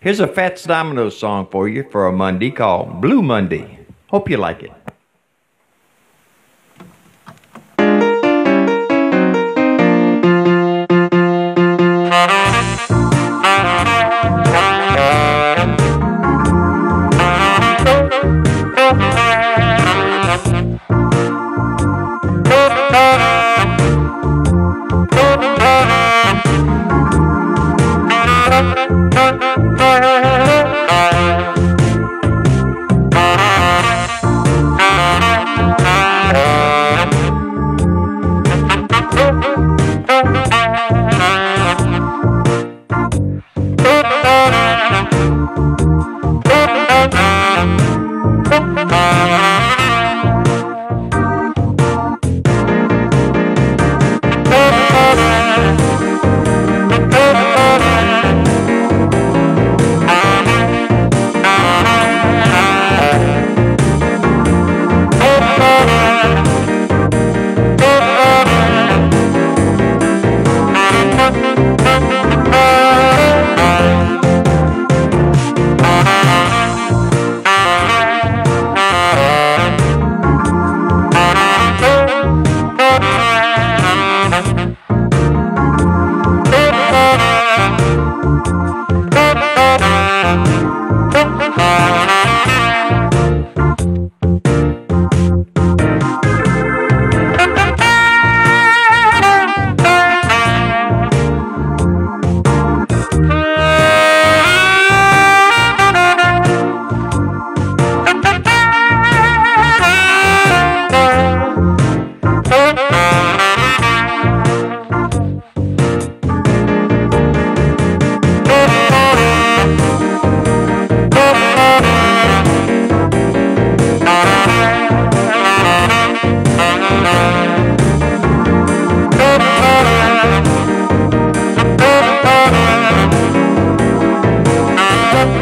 Here's a Fats Domino song for you for a Monday called Blue Monday. Hope you like it. Thank you. Música